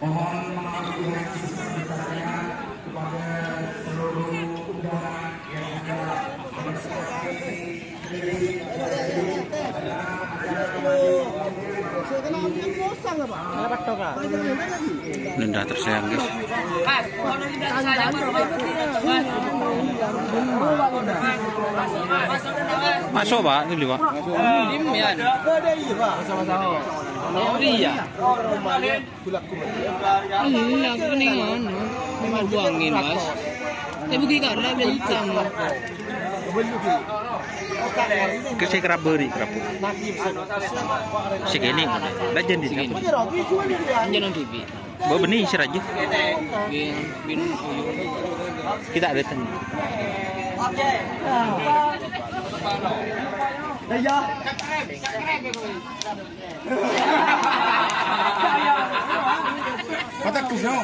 Mohon maaf dengan sebesar-besarnya kepada seluruh undangan yang ada bersertai sendiri Linda tersayang guys. Masuk pak, ini pak. Dimian. Sama-sama. Iya. Ini aku nih ngono. Memang buangin, Mas. Tapi buki karena dia hitam. Ke saya kerap beri kerap. Si kini, dah jadi sini. Jangan. Bawa benih bin Kita ada. Mata kusno.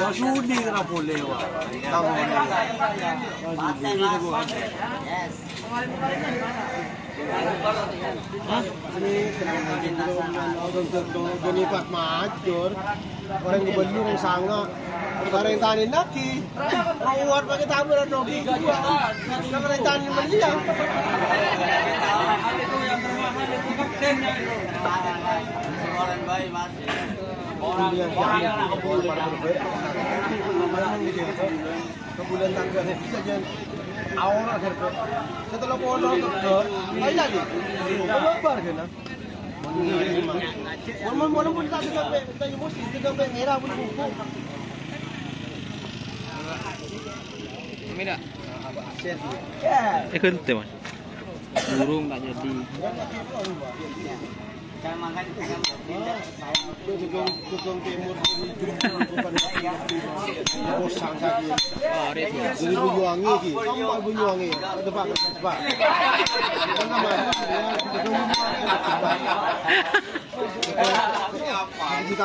Masudi na po Tama Gunipat maajur. Orang yang. Orang yang tanin. Rawat pakai tamu dan. Orang yang tanin. Orang yang kebulan tangga bisa jangan keluar kan Mau mau pun tak juga be, tak juga mesti juga be merah pun buku. Mira. Mas. Burung tak jadi. Oh, itu. Jadi. Kan. Kita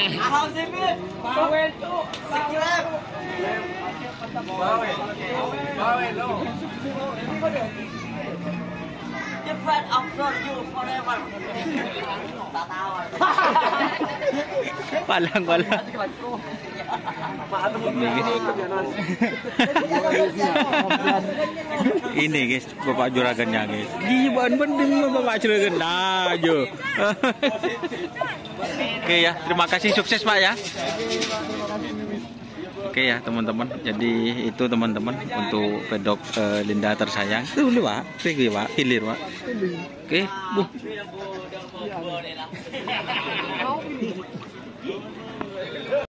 Bawel. Different you forever. Palang. Ini guys, bapak juragannya guys. Gimana penting bapak juragan aja. Oke ya, terima kasih sukses pak ya. Oke ya teman-teman, jadi itu teman-teman untuk pedok eh, Linda tersayang. Tuh lu pak, pergi pak, hilir pak. Oke, bu.